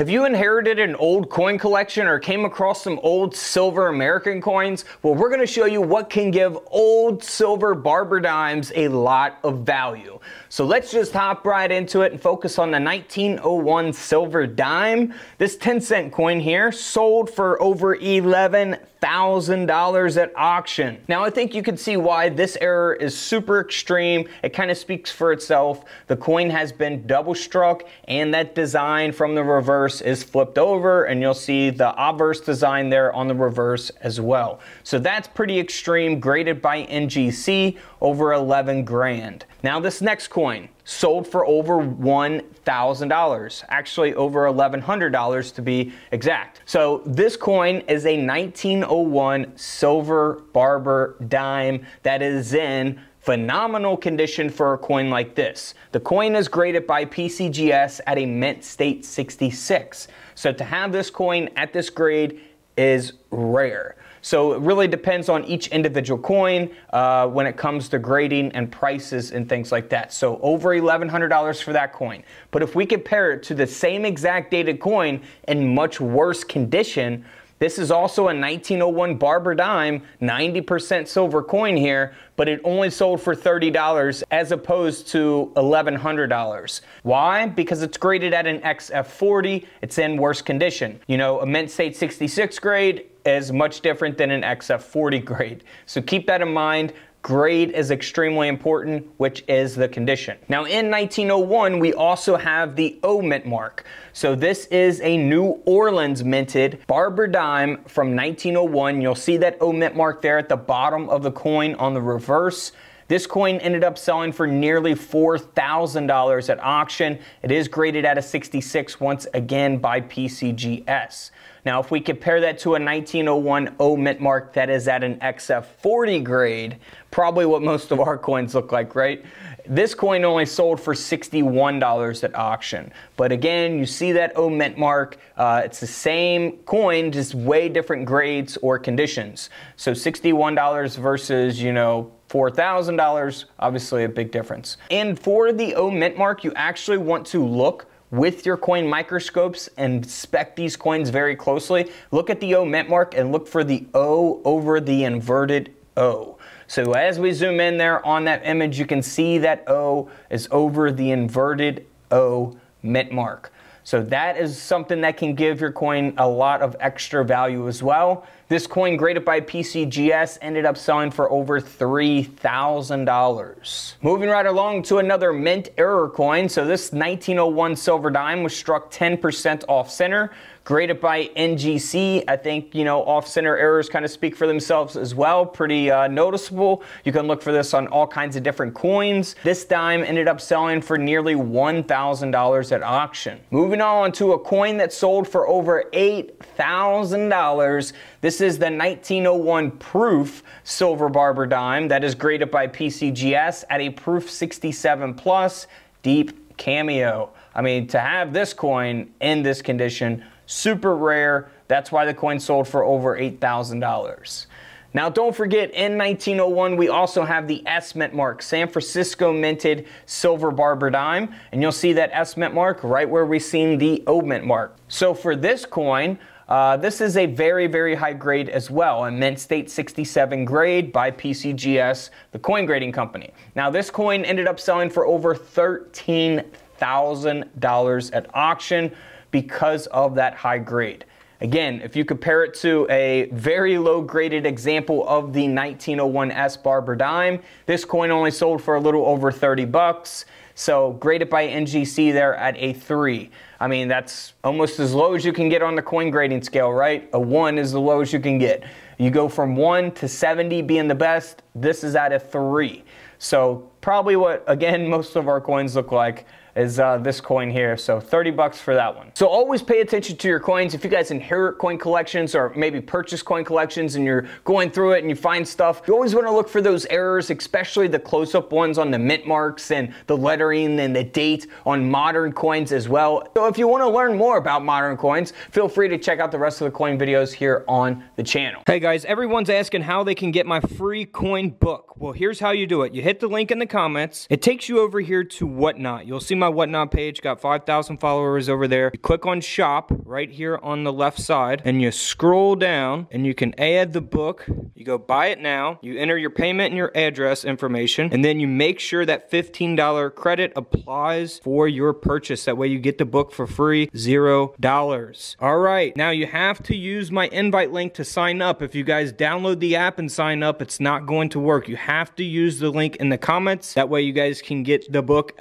If you inherited an old coin collection or came across some old silver American coins, well, we're gonna show you what can give old silver barber dimes a lot of value. So let's just hop right into it and focus on the 1901 silver dime. This 10 cent coin here sold for over 11 $1,000 at auction. Now I think you can see why this error is super extreme. It kind of speaks for itself. The coin has been double struck and that design from the reverse is flipped over and you'll see the obverse design there on the reverse as well. So that's pretty extreme, graded by NGC over 11 grand. Now this next coin, sold for over $1,000, actually over $1,100 to be exact. So this coin is a 1901 silver barber dime that is in phenomenal condition for a coin like this. The coin is graded by PCGS at a mint state 66. So to have this coin at this grade is rare. So it really depends on each individual coin uh, when it comes to grading and prices and things like that. So over $1,100 for that coin. But if we compare it to the same exact dated coin in much worse condition, this is also a 1901 Barber Dime, 90% silver coin here, but it only sold for $30 as opposed to $1,100. Why? Because it's graded at an XF40, it's in worse condition. You know, a Mint State 66 grade, is much different than an XF40 grade. So keep that in mind. Grade is extremely important, which is the condition. Now in 1901, we also have the O mint mark. So this is a New Orleans minted Barber dime from 1901. You'll see that O mint mark there at the bottom of the coin on the reverse. This coin ended up selling for nearly $4,000 at auction. It is graded at a 66 once again by PCGS. Now, if we compare that to a 1901 O mint mark that is at an XF40 grade, probably what most of our coins look like, right? This coin only sold for $61 at auction. But again, you see that O mint mark. Uh, it's the same coin, just way different grades or conditions. So $61 versus, you know, $4,000, obviously a big difference. And for the O mint mark, you actually want to look with your coin microscopes and inspect these coins very closely. Look at the O mint mark and look for the O over the inverted O. So as we zoom in there on that image, you can see that O is over the inverted O mint mark. So that is something that can give your coin a lot of extra value as well. This coin graded by PCGS ended up selling for over $3,000. Moving right along to another mint error coin. So this 1901 silver dime was struck 10% off center graded by NGC. I think, you know, off-center errors kind of speak for themselves as well. Pretty uh, noticeable. You can look for this on all kinds of different coins. This dime ended up selling for nearly $1,000 at auction. Moving on to a coin that sold for over $8,000. This is the 1901 Proof Silver Barber Dime that is graded by PCGS at a Proof 67 Plus Deep Cameo. I mean, to have this coin in this condition Super rare. That's why the coin sold for over $8,000. Now, don't forget, in 1901, we also have the S Mint mark, San Francisco minted silver barber dime. And you'll see that S Mint mark right where we've seen the O Mint mark. So for this coin, uh, this is a very, very high grade as well, a Mint State 67 grade by PCGS, the coin grading company. Now, this coin ended up selling for over $13,000 at auction because of that high grade. Again, if you compare it to a very low graded example of the 1901 S Barber dime, this coin only sold for a little over 30 bucks. So graded by NGC there at a three. I mean, that's almost as low as you can get on the coin grading scale, right? A one is the lowest you can get. You go from one to 70 being the best. This is at a three. So probably what, again, most of our coins look like is uh, this coin here. So 30 bucks for that one. So always pay attention to your coins. If you guys inherit coin collections or maybe purchase coin collections and you're going through it and you find stuff, you always want to look for those errors, especially the close-up ones on the mint marks and the lettering and the date on modern coins as well. So if you want to learn more about modern coins, feel free to check out the rest of the coin videos here on the channel. Hey guys, everyone's asking how they can get my free coin book. Well, here's how you do it. You hit the link in the comments. It takes you over here to Whatnot. You'll see my my Whatnot page, got 5,000 followers over there. You click on shop right here on the left side and you scroll down and you can add the book. You go buy it now. You enter your payment and your address information and then you make sure that $15 credit applies for your purchase. That way you get the book for free, zero dollars. All right, now you have to use my invite link to sign up. If you guys download the app and sign up, it's not going to work. You have to use the link in the comments. That way you guys can get the book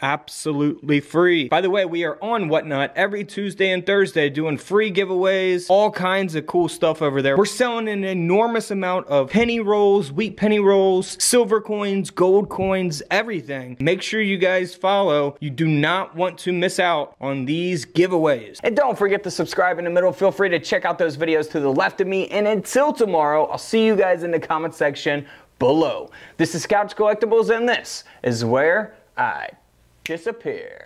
free. By the way, we are on Whatnot every Tuesday and Thursday doing free giveaways, all kinds of cool stuff over there. We're selling an enormous amount of penny rolls, wheat penny rolls, silver coins, gold coins, everything. Make sure you guys follow. You do not want to miss out on these giveaways. And don't forget to subscribe in the middle. Feel free to check out those videos to the left of me. And until tomorrow, I'll see you guys in the comment section below. This is Couch Collectibles and this is where I disappear.